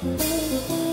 Música